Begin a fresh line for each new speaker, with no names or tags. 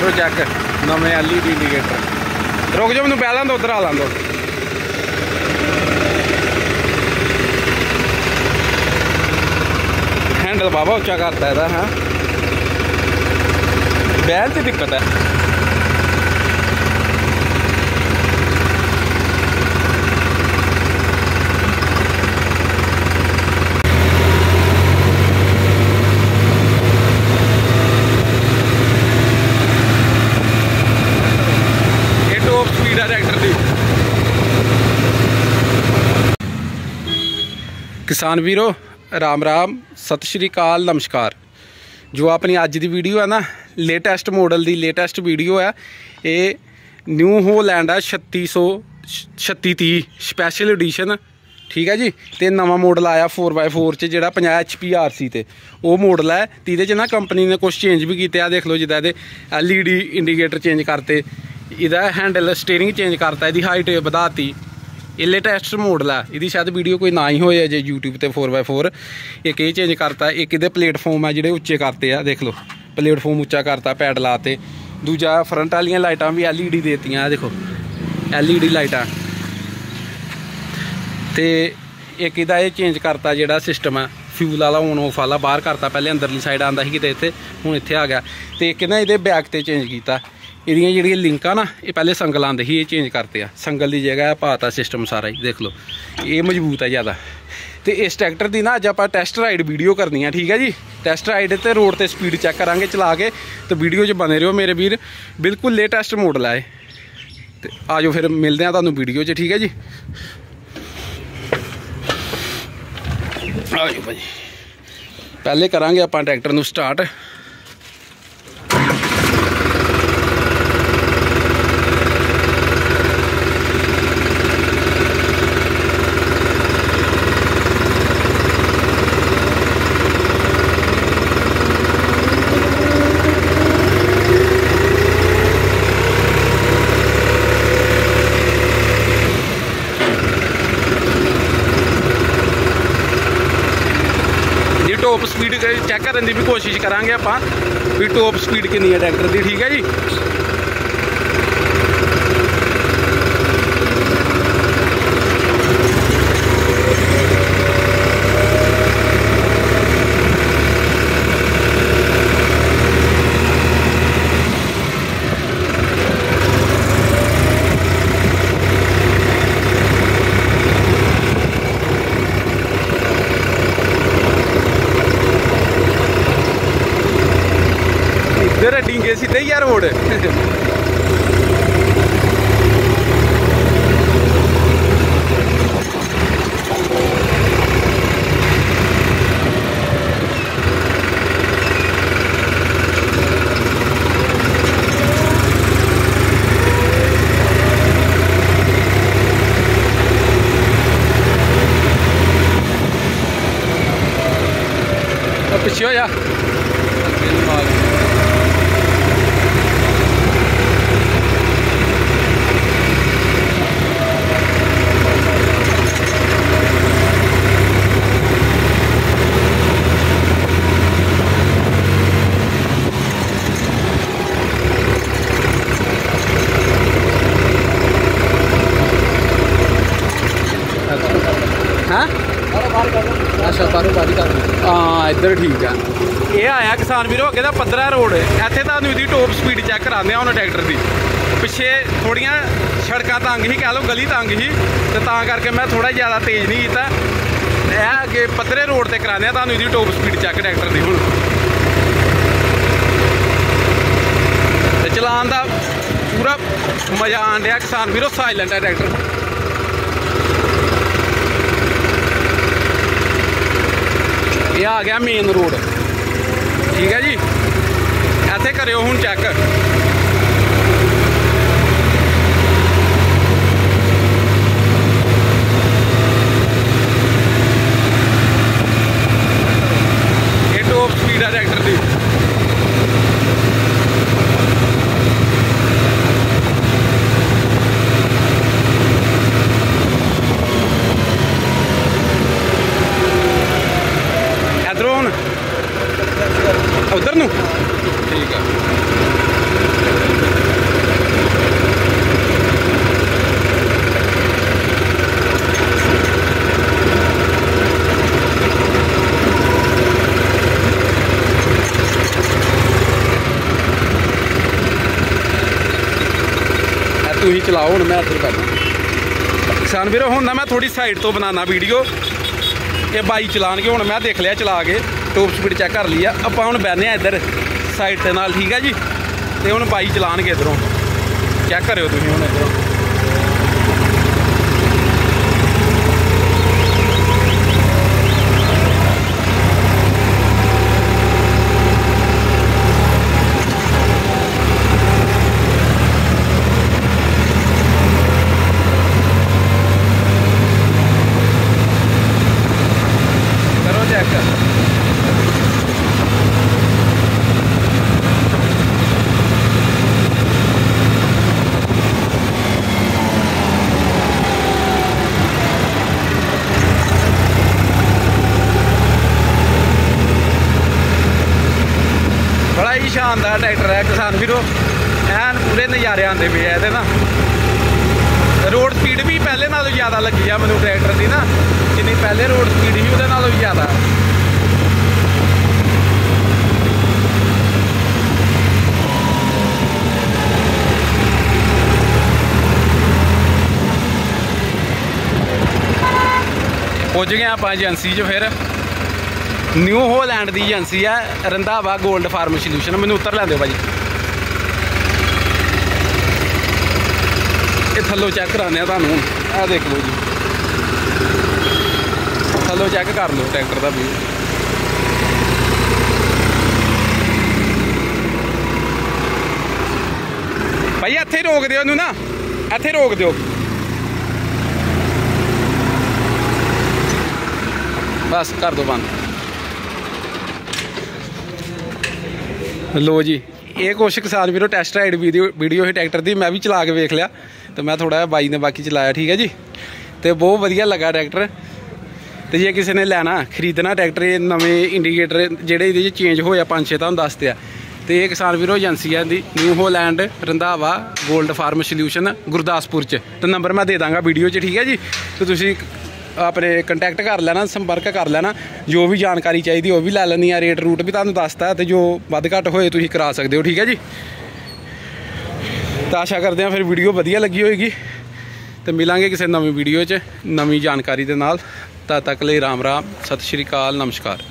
ਕਰੋ ਚੈੱਕ ਨਵੇਂ LED indicator ਰੁਕ ਜਾ ਮੈਨੂੰ ਬਹਿ ਲਾਂ ਦੋ ਉਧਰ ਆ ਲਾਂ ਹੈਂਡਲ ਬਾਬਾ ਉੱਚਾ ਕਰਤਾ ਇਹਦਾ, ਹਾਂ। ਬੈਲ ਤੇ ਦਿੱਕਤ ਹੈ ਇਹ ਟੋਪ ਸਪੀਡ ਹੈ ਟਰੈਕਟਰ ਦੀ ਕਿਸਾਨ ਵੀਰੋ, ਰਾਮ ਰਾਮ, ਸਤਿ ਸ਼੍ਰੀ ਅਕਾਲ, ਨਮਸਕਾਰ। ਜੋ ਆਪਣੀ ਅੱਜ ਦੀ ਵੀਡੀਓ ਹੈ ਨਾ ਲੇਟੈਸਟ ਮਾਡਲ ਦੀ ਲੇਟੈਸਟ ਵੀਡੀਓ ਹੈ, ਇਹ ਨਿਊ ਹੋਲੈਂਡ ਹੈ 3600 3630 ਸਪੈਸ਼ਲ ਐਡੀਸ਼ਨ ਠੀਕ ਹੈ ਜੀ? ਤੇ ਨਵਾਂ ਮਾਡਲ ਆਇਆ 4x4 ਚ, ਜਿਹੜਾ 50 HP RC ਤੇ। ਉਹ ਮਾਡਲ ਹੈ, ਤੇ ਇਹਦੇ ਚ ਨਾ ਕੰਪਨੀ ਨੇ ਕੁਝ ਚੇਂਜ ਵੀ ਕੀਤੇ ਆ, ਦੇਖ ਲਓ ਜਿੱਦਾਂ ਇਹਦੇ LED ਇੰਡੀਕੇਟਰ ਚੇਂਜ ਕਰਤੇ। ਇਹਦਾ ਹੈਂਡਲ ਸਟੀਅਰਿੰਗ ਚੇਂਜ ਕਰਤਾ, ਇਹਦੀ ਹਾਈਟ ਵਧਾਤੀ। ਇਹ ਲੇਟੈਸਟ ਮਾਡਲ ਆ ਇਹਦੀ ਸ਼ਾਇਦ ਵੀਡੀਓ ਕੋਈ ਨਾ ਹੀ ਹੋਏ ਅਜੇ YouTube ਤੇ 4x4 ਇੱਕ ਇਹ ਚੇਂਜ ਕਰਤਾ, ਇੱਕ ਇਹਦੇ ਪਲੇਟਫਾਰਮ ਆ ਜਿਹੜੇ ਉੱਚੇ ਕਰਤੇ ਆ, ਦੇਖ ਲਓ। ਪਲੇਟਫਾਰਮ ਉੱਚਾ ਕਰਤਾ ਪੈਡ ਲਾਤੇ। ਦੂਜਾ ਫਰੰਟ ਵਾਲੀਆਂ ਲਾਈਟਾਂ ਵੀ LED ਦੇਤੀਆਂ ਆ ਦੇਖੋ। LED ਲਾਈਟਾਂ। ਤੇ ਇੱਕ ਇਹਦਾ ਇਹ ਚੇਂਜ ਕਰਤਾ ਜਿਹੜਾ ਸਿਸਟਮ ਆ ਫਿਊਲ ਵਾਲਾ ਔਨ ਆਫ ਵਾਲਾ, ਬਾਹਰ ਕਰਤਾ। ਪਹਿਲੇ ਅੰਦਰਲੀ ਸਾਈਡ ਆਂਦਾ ਸੀ ਕਿਤੇ ਇੱਥੇ, ਹੁਣ ਇੱਥੇ ਆ ਗਿਆ। ਤੇ ਇੱਕ ਨਾ ਇਹਦੇ ਬੈਕ ਤੇ ਚੇਂਜ ਕੀਤਾ। ਇਹਦੀਆਂ ਜਿਹੜੀਆਂ ਲਿੰਕਾਂ ਨਾ, ਇਹ ਪਹਿਲੇ ਸੰਗਲ ਆਂਦੇ ਸੀ, ਇਹ ਚੇਂਜ ਕਰਤੇ ਆ। ਸੰਗਲ ਦੀ ਜਗ੍ਹਾ ਪਾਤਾ ਸਿਸਟਮ ਸਾਰਾ ਹੀ, ਦੇਖ ਲਓ। ਇਹ ਮਜ਼ਬੂਤ ਹੈ ਜ਼ਿਆਦਾ। ਤੇ ਇਸ ਟਰੈਕਟਰ ਦੀ ਨਾ ਅੱਜ ਆਪਾਂ ਟੈਸਟ ਰਾਈਡ ਵੀਡੀਓ ਕਰਨੀ ਆ, ਠੀਕ ਹੈ ਜੀ? ਟੈਸਟ ਰਾਈਡ ਤੇ ਰੋਡ ਤੇ ਸਪੀਡ ਚੈੱਕ ਕਰਾਂਗੇ, ਚਲਾ ਕੇ, ਤੇ ਵੀਡੀਓ 'ਚ ਬਨੇ ਰਹੋ ਮੇਰੇ ਵੀਰ। ਬਿਲਕੁਲ ਲੇਟੈਸਟ ਮਾਡਲ ਆ ਇਹ। ਤੇ ਆਜੋ ਫਿਰ ਮਿਲਦੇ ਆ ਤੁਹਾਨੂੰ ਵੀਡੀਓ 'ਚ, ਠੀਕ ਹੈ ਜੀ? ਆਜੋ ਭਾਜੀ। ਪਹਿਲੇ ਕਰਾਂਗੇ ਆਪਾਂ ਟਰੈਕਟਰ ਨੂੰ ਸਟਾਰਟ ਜੀ ਟੋਪ ਸਪੀਡ ਚੈੱਕ ਕਰਨ ਦੀ ਵੀ ਕੋਸ਼ਿਸ਼ ਕਰਾਂਗੇ ਆਪਾਂ ਵੀ ਟੋਪ ਸਪੀਡ ਕਿੰਨੀ ਹੈ ਟਰੈਕਟਰ ਦੀ, ਠੀਕ ਹੈ ਜੀ? ਇੱਧਰ ਡਿੰਗੇ ਸਿੱਧੇ ਯਾਰ ਰੋਡ ਉਹ ਪਿੱਛੇ ਹੋ ਜਾ ਹਾਂ
ਅੱਛਾ ਬਾਰੋਂ ਬਾਰੀ ਕਰ
ਹਾਂ ਇੱਧਰ ਠੀਕ ਆ। ਇਹ ਆਇਆ ਕਿਸਾਨ ਵੀਰੋ, ਅੱਗੇ ਦਾ ਪੱਧਰਾ ਰੋਡ। ਇੱਥੇ ਤੁਹਾਨੂੰ ਇਹਦੀ ਟੋਪ ਸਪੀਡ ਚੈੱਕ ਕਰਾਉਂਦੇ ਆ ਹੁਣ ਟਰੈਕਟਰ ਦੀ। ਪਿੱਛੇ ਥੋੜੀਆਂ ਸੜਕਾਂ ਤੰਗ ਹੀ ਕਹਿ ਲਓ ਗਲੀ ਤੰਗ ਹੀ ਤੇ ਤਾਂ ਕਰਕੇ ਮੈਂ ਥੋੜਾ ਜ਼ਿਆਦਾ ਤੇਜ਼ ਨਹੀਂ ਕੀਤਾ। ਇਹ ਅੱਗੇ ਪੱਧਰੇ ਰੋਡ ਤੇ ਕਰਾਉਂਦੇ ਆ, ਤੁਹਾਨੂੰ ਇਹਦੀ ਟੋਪ ਸਪੀਡ ਚੈੱਕ ਟਰੈਕਟਰ ਦੀ ਹੁਣ। ਤੇ ਚਲਾਉਣ ਦਾ ਪੂਰਾ ਮਜ਼ਾ ਆਣ ਡਿਆ ਕਿਸਾਨ ਵੀਰੋ ਸਾਇਲੈਂਟ ਹੈ ਟਰੈਕਟਰ। ਇਹ ਆ ਗਿਆ ਮੇਨ ਰੋਡ ਠੀਕ ਹੈ ਜੀ? ਇੱਥੇ ਕਰਿਓ ਹੁਣ ਚੈੱਕ ਇਹ ਟੋਪ ਸਪੀਡ ਹੈ ਟਰੈਕਟਰ ਦੀ। ਉਧਰ ਨੂੰ? ਠੀਕ ਆ। ਤੁਸੀਂ ਚਲਾਓ ਹੁਣ ਮੈਂ ਇੱਥੇ ਕਰਨਾ ਕਿਸਾਨ ਵੀਰੋ ਹੁਣ ਨਾ ਮੈਂ ਥੋੜੀ ਸਾਈਡ ਤੋਂ ਬਣਾਣਾ ਵੀਡੀਓ ਇਹ ਬਾਈ ਚਲਾਣਗੇ ਹੁਣ ਮੈਂ ਦੇਖ ਲਿਆ ਚਲਾ ਕੇ। ਟੋਪ ਸਪੀਡ ਚੈੱਕ ਕਰ ਲਈ ਆ। ਆਪਾਂ ਹੁਣ ਬੈਨੇ ਆ ਇੱਧਰ ਸਾਈਡ ਦੇ ਨਾਲ, ਠੀਕ ਹੈ ਜੀ? ਤੇ ਹੁਣ ਬਾਈ ਚਲਾਣਗੇ ਇਧਰੋਂ। ਚੈੱਕ ਕਰਿਓ ਤੁਸੀਂ ਹੁਣ ਇਧਰੋਂ ਕਰੋ ਚੈੱਕ ਬੜਾ ਹੀ ਸ਼ਾਨਦਾਰ ਟਰੈਕਟਰ ਹੈ ਕਿਸਾਨ ਵੀਰੋ। ਐਨ ਪੂਰੇ ਨਜ਼ਾਰੇ ਆਉਂਦੇ ਪਏ ਆ ਇਹਦੇ ਨਾ। ਰੋਡ ਸਪੀਡ ਵੀ ਪਹਿਲੇ ਨਾਲੋਂ ਜ਼ਿਆਦਾ ਲੱਗੀ ਆ ਮੈਨੂੰ ਟਰੈਕਟਰ ਦੀ ਨਾ। ਜਿੰਨੀ ਪਹਿਲੇ ਰੋਡ ਸਪੀਡ ਸੀ ਉਹਦੇ ਨਾਲੋਂ ਜ਼ਿਆਦਾ। ਪਹੁੰਚ ਗਏ ਆਪਾਂ ਏਜੰਸੀ 'ਚ ਫਿਰ। ਨਿਊ ਹੋਲੈਂਡ ਦੀ ਏਜੰਸੀ ਆ ਰੰਧਾਵਾ 골ਡ ਫਾਰਮ ਸੋਲੂਸ਼ਨ। ਮੈਨੂੰ ਉੱਤਰ ਲੈਂਦੇ ਭਾਜੀ। ਇਹ ਥੱਲੋਂ ਚੈੱਕ ਕਰਾਉਂਦੇ ਆ ਤੁਹਾਨੂੰ ਆਹ ਦੇਖ ਲਓ ਜੀ। ਥੱਲੋਂ ਚੈੱਕ ਕਰ ਲਓ ਟਰੈਕਟਰ ਦਾ ਵੀ। ਭਾਈ, ਇੱਥੇ ਰੋਕ ਦਿਓ ਇਹਨੂੰ ਨਾ। ਇੱਥੇ ਰੋਕ ਦਿਓ। ਬਸ, ਕਰ ਦੋ ਬੰਦ। ਲੋ ਜੀ, ਇਹ ਕੁਛ ਕਿਸਾਨ ਵੀਰੋ ਟੈਸਟ ਰਾਈਡ ਵੀਡੀਓ ਵੀਡੀਓ ਹੈ ਟਰੈਕਟਰ ਦੀ, ਮੈਂ ਵੀ ਚਲਾ ਕੇ ਵੇਖ ਲਿਆ ਤੇ ਮੈਂ ਥੋੜਾ ਜਿਹਾ ਬਾਈ ਨੇ ਬਾਕੀ ਚਲਾਇਆ, ਠੀਕ ਹੈ ਜੀ? ਤੇ ਬਹੁਤ ਵਧੀਆ ਲੱਗਾ ਟਰੈਕਟਰ ਤੇ ਜੇ ਕਿਸੇ ਨੇ ਲੈਣਾ, ਖਰੀਦਣਾ ਟਰੈਕਟਰ ਇਹ ਨਵੇਂ ਇੰਡੀਕੇਟਰ ਜਿਹੜੇ ਇਹਦੇ ਚ ਚੇਂਜ ਹੋਇਆ ਪੰਜ ਛੇ ਤੁਹਾਨੂੰ ਦੱਸਦੇ ਆ ਤੇ ਇਹ ਕਿਸਾਨ ਵੀਰੋ ਏਜੰਸੀ ਆ ਦੀ ਨਿਊ ਹੋਲੈਂਡ ਰੰਧਾਵਾ 골ਡ ਫਾਰਮ ਸੋਲੂਸ਼ਨ ਗੁਰਦਾਸਪੁਰ ਚ। ਤੇ ਨੰਬਰ ਮੈਂ ਦੇ ਦਾਂਗਾ ਵੀਡੀਓ ਚ, ਠੀਕ ਹੈ ਜੀ? ਤੇ ਤੁਸੀਂ ਆਪਣੇ ਕੰਟੈਕਟ ਕਰ ਲੈਣਾ, ਸੰਪਰਕ ਕਰ ਲੈਣਾ, ਜੋ ਵੀ ਜਾਣਕਾਰੀ ਚਾਹੀਦੀ ਉਹ ਵੀ ਲੈ ਲੈਣੀ ਆ ਰੇਟ ਰੂਟ ਵੀ ਤੁਹਾਨੂੰ ਦੱਸਤਾ ਤੇ ਜੋ ਵੱਧ ਘੱਟ ਹੋਏ ਤੁਸੀਂ ਕਰਾ ਸਕਦੇ ਹੋ, ਠੀਕ ਹੈ ਜੀ? ਤਾਂ ਆਸ਼ਾ ਕਰਦੇ ਹਾਂ ਫਿਰ ਵੀਡੀਓ ਵਧੀਆ ਲੱਗੀ ਹੋਏਗੀ ਤੇ ਮਿਲਾਂਗੇ ਕਿਸੇ ਨਵੀਂ ਵੀਡੀਓ 'ਚ ਨਵੀਂ ਜਾਣਕਾਰੀ ਦੇ ਨਾਲ। ਤਦ ਤੱਕ ਲਈ ਰਾਮ ਰਾਮ, ਸਤਿ ਸ਼੍ਰੀ ਅਕਾਲ, ਨਮਸਕਾਰ।